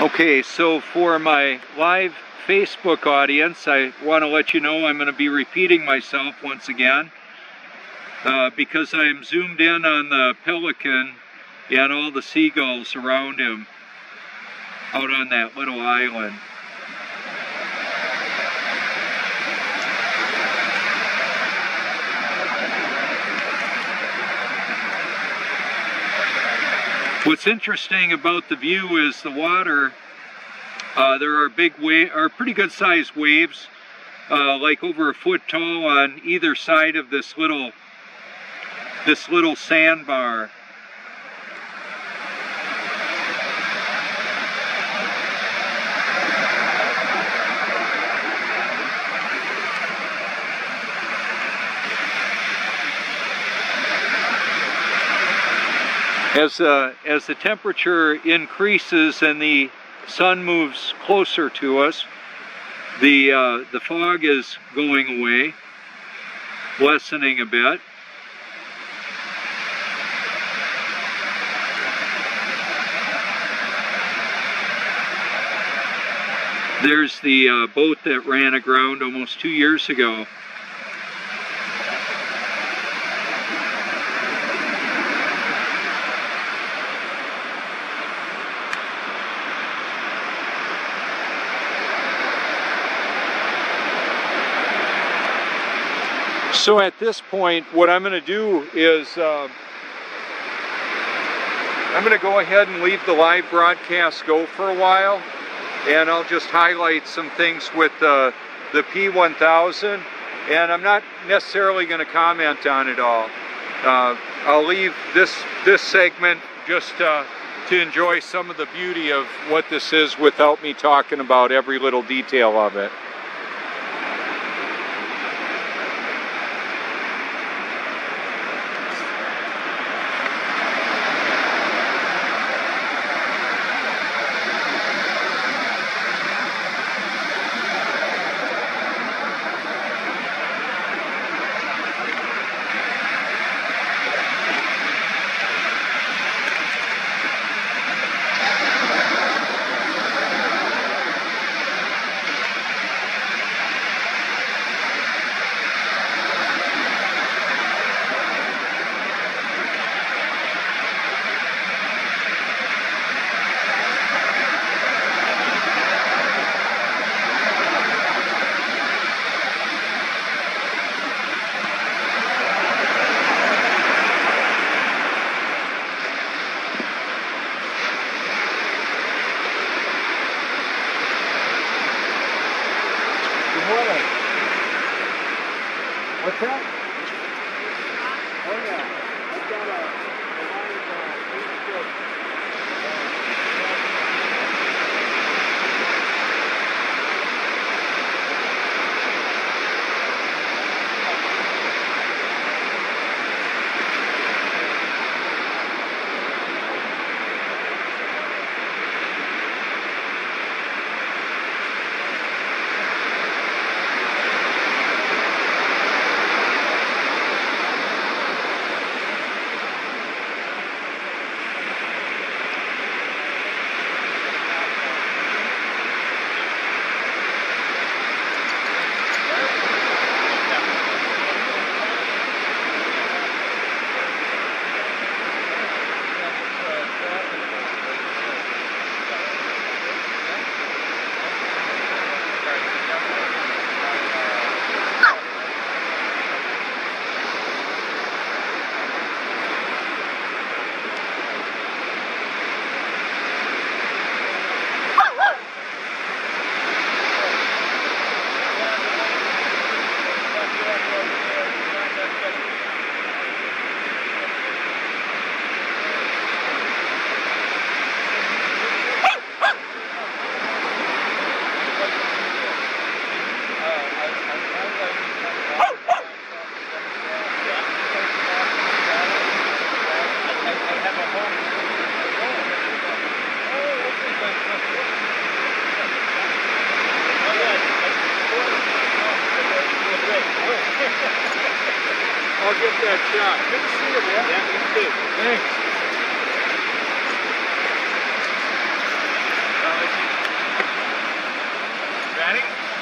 Okay, so for my live Facebook audience, I want to let you know I'm going to be repeating myself once again uh, because I'm zoomed in on the pelican and all the seagulls around him out on that little island. What's interesting about the view is the water. Uh, there are big wave, are pretty good sized waves, uh, like over a foot tall on either side of this little this little sandbar. As, uh, as the temperature increases and the sun moves closer to us, the, uh, the fog is going away, lessening a bit. There's the uh, boat that ran aground almost two years ago. So at this point, what I'm going to do is uh, I'm going to go ahead and leave the live broadcast go for a while and I'll just highlight some things with uh, the P1000 and I'm not necessarily going to comment on it all. Uh, I'll leave this this segment just uh, to enjoy some of the beauty of what this is without me talking about every little detail of it.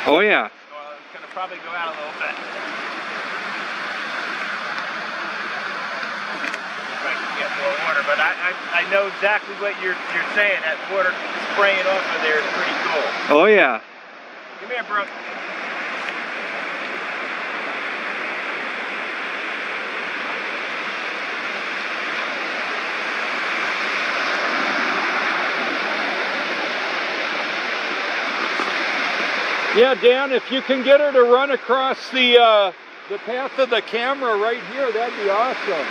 Oh yeah. Well, it's to probably go out a little bit. I can get more water, but I, I, I know exactly what you're you're saying. That water spraying off of there is pretty cool. Oh yeah. Come here, Brooke. Yeah, Dan, if you can get her to run across the uh, the path of the camera right here, that'd be awesome.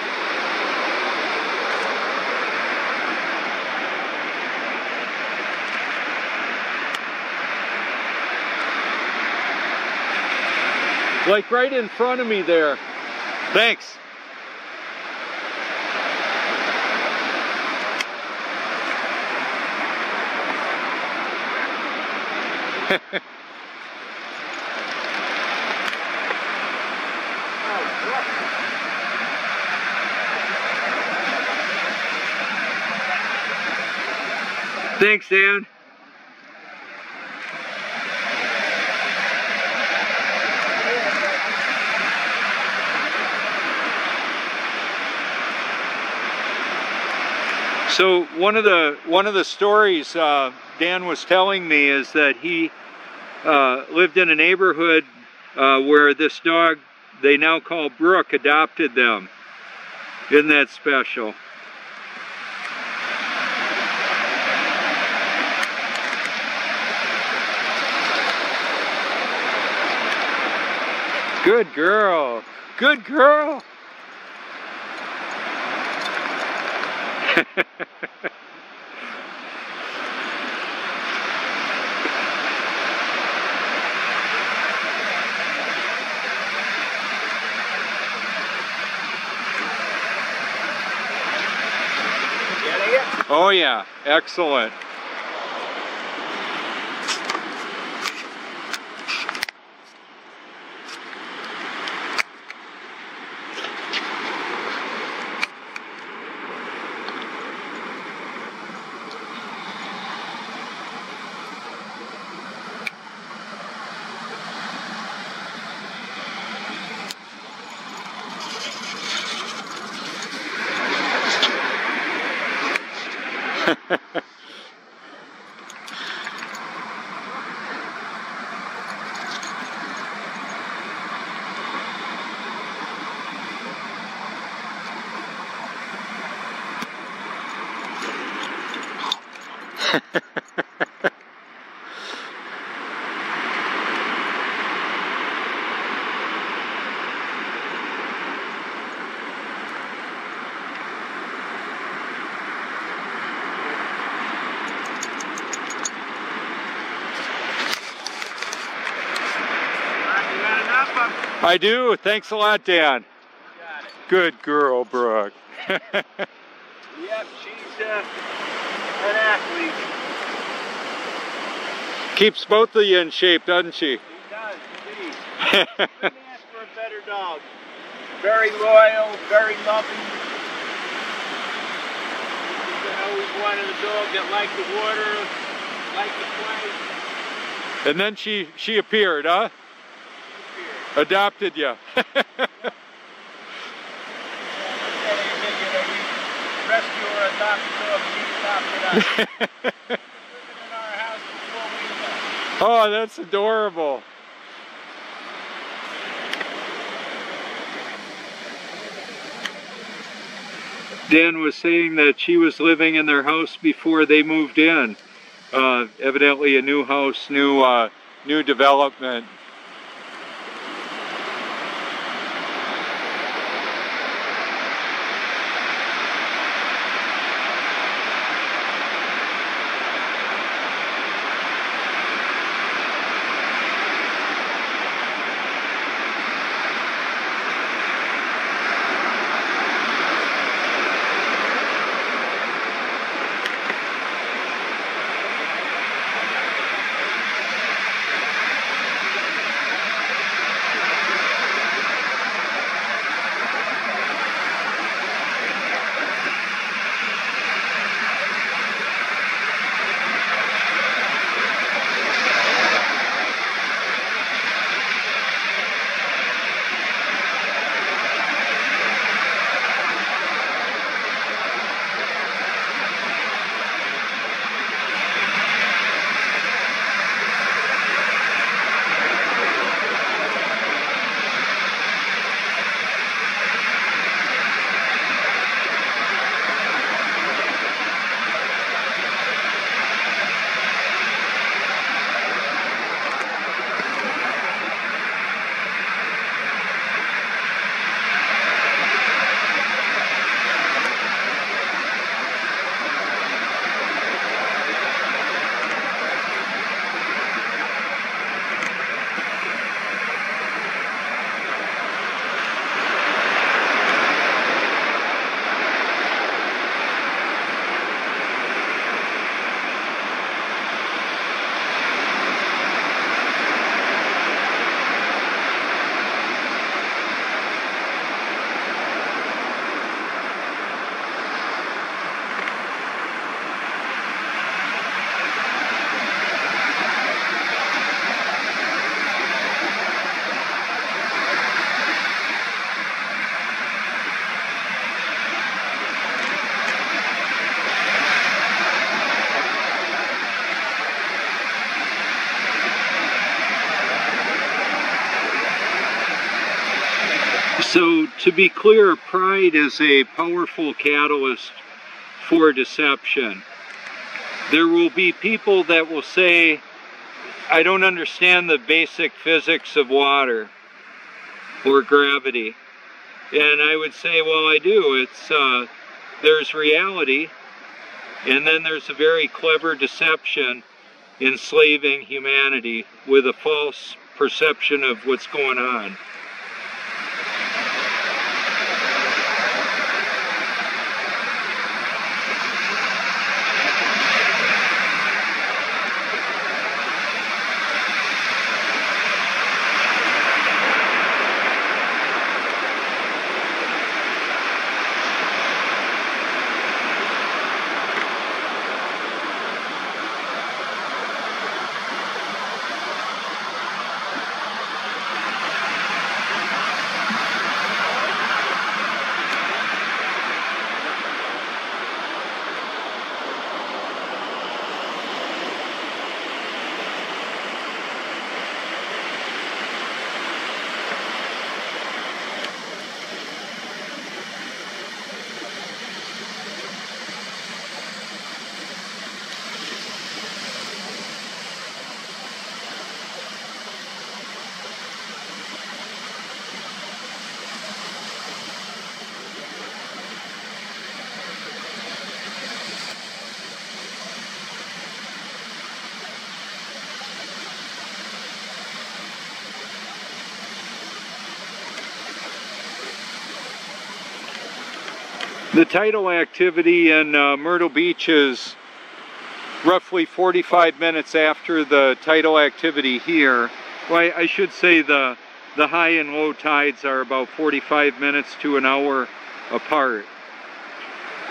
Like right in front of me there. Thanks. Thanks, Dan. So one of the one of the stories uh, Dan was telling me is that he uh, lived in a neighborhood uh, where this dog they now call Brooke adopted them. Isn't that special? Good girl. Good girl. Oh yeah, excellent. All right, you got enough of them? I do. Thanks a lot, Dan. Good girl, Brooke. Yep, she's uh, an athlete. Keeps both of you in shape, doesn't she? She does, indeed. Couldn't ask for a better dog. Very loyal, very loving. I always wanted a dog that liked the water, liked to play. and then she she appeared, huh? Adopted you. Oh, that's adorable. Dan was saying that she was living in their house before they moved in. Uh, evidently, a new house, new uh, new development. To be clear, pride is a powerful catalyst for deception. There will be people that will say, I don't understand the basic physics of water or gravity. And I would say, well, I do. It's uh, there's reality, and then there's a very clever deception enslaving humanity with a false perception of what's going on. The tidal activity in uh, Myrtle Beach is roughly 45 minutes after the tidal activity here. Well, I, I should say the, the high and low tides are about 45 minutes to an hour apart.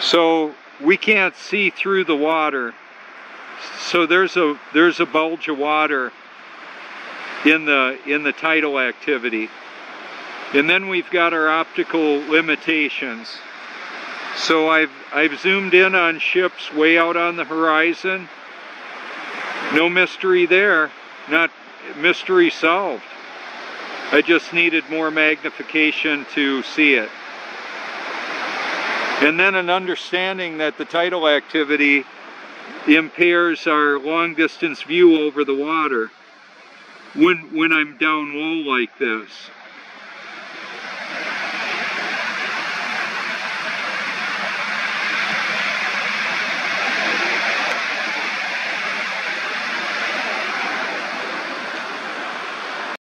So we can't see through the water. So there's a there's a bulge of water in the in the tidal activity. And then we've got our optical limitations. So I've, I've zoomed in on ships way out on the horizon. No mystery there, not mystery solved. I just needed more magnification to see it. And then an understanding that the tidal activity impairs our long distance view over the water when, when I'm down low like this.